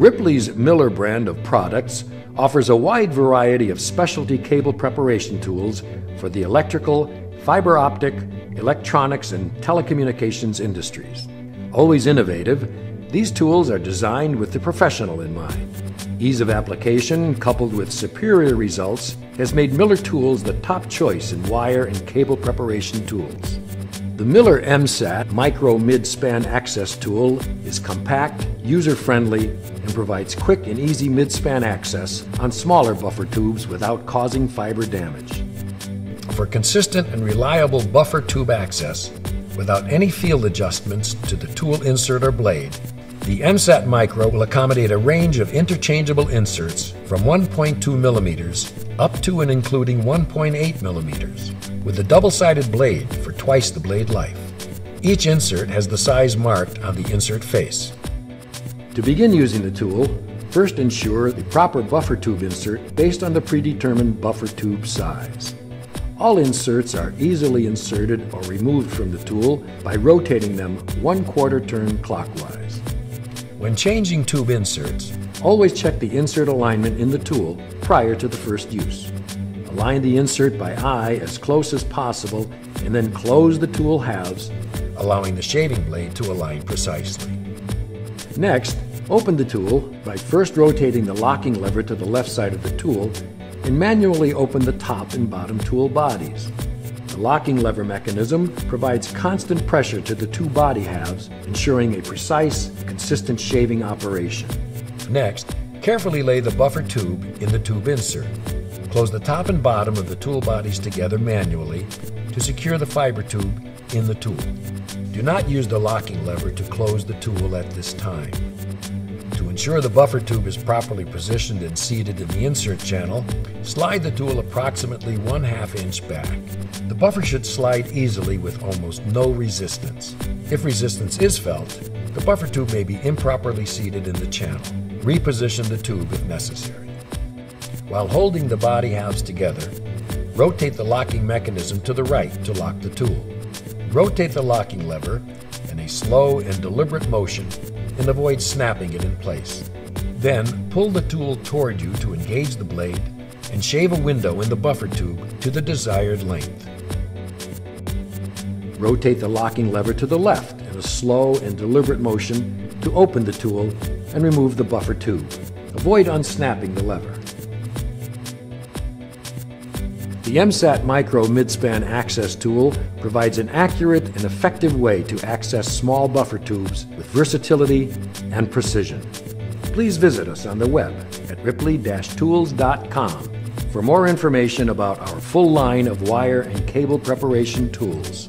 Ripley's Miller brand of products offers a wide variety of specialty cable preparation tools for the electrical, fiber optic, electronics, and telecommunications industries. Always innovative, these tools are designed with the professional in mind. Ease of application, coupled with superior results, has made Miller Tools the top choice in wire and cable preparation tools. The Miller MSAT Micro Mid-Span Access Tool is compact, user-friendly, and provides quick and easy mid-span access on smaller buffer tubes without causing fiber damage. For consistent and reliable buffer tube access, without any field adjustments to the tool insert or blade, the MSAT Micro will accommodate a range of interchangeable inserts from 1.2 millimeters up to and including 1.8 millimeters, with a double-sided blade for twice the blade life. Each insert has the size marked on the insert face. To begin using the tool, first ensure the proper buffer tube insert based on the predetermined buffer tube size. All inserts are easily inserted or removed from the tool by rotating them one quarter turn clockwise. When changing tube inserts, always check the insert alignment in the tool prior to the first use. Align the insert by eye as close as possible and then close the tool halves, allowing the shaving blade to align precisely. Next, open the tool by first rotating the locking lever to the left side of the tool and manually open the top and bottom tool bodies. The locking lever mechanism provides constant pressure to the two body halves, ensuring a precise, consistent shaving operation. Next, carefully lay the buffer tube in the tube insert. Close the top and bottom of the tool bodies together manually to secure the fiber tube in the tool. Do not use the locking lever to close the tool at this time. To ensure the buffer tube is properly positioned and seated in the insert channel, slide the tool approximately one half inch back. The buffer should slide easily with almost no resistance. If resistance is felt, the buffer tube may be improperly seated in the channel. Reposition the tube if necessary. While holding the body halves together, rotate the locking mechanism to the right to lock the tool. Rotate the locking lever in a slow and deliberate motion and avoid snapping it in place. Then pull the tool toward you to engage the blade and shave a window in the buffer tube to the desired length. Rotate the locking lever to the left in a slow and deliberate motion to open the tool and remove the buffer tube. Avoid unsnapping the lever. The MSAT Micro Midspan Access Tool provides an accurate and effective way to access small buffer tubes with versatility and precision. Please visit us on the web at ripley-tools.com for more information about our full line of wire and cable preparation tools.